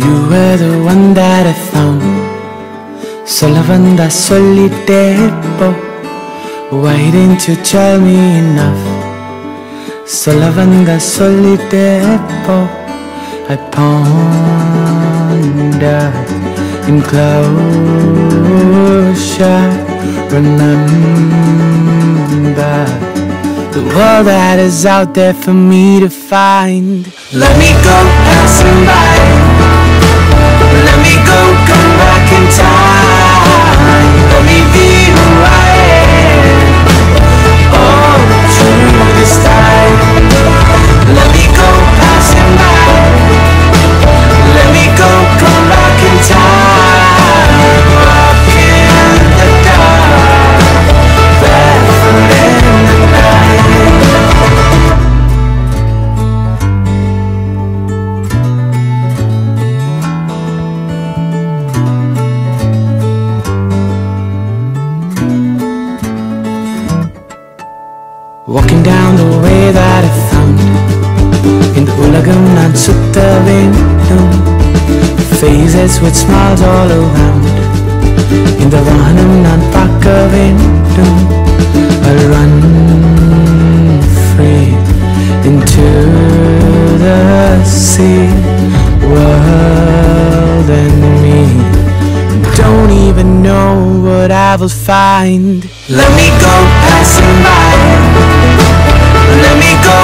You were the one that I found சொல்ல வந்தா சொல்லிட்டே போ Why didn't you tell me enough சொல்ல வந்தா சொல்லிட்டே போ I ponder in closure Remember the world that is out there for me to find Let me go passing by with smiles all around. இந்த வானம் நான் பார்க்க வேண்டும் I'll run free into the sea. World and me don't even know what I will find. Let me go passing by. Let me go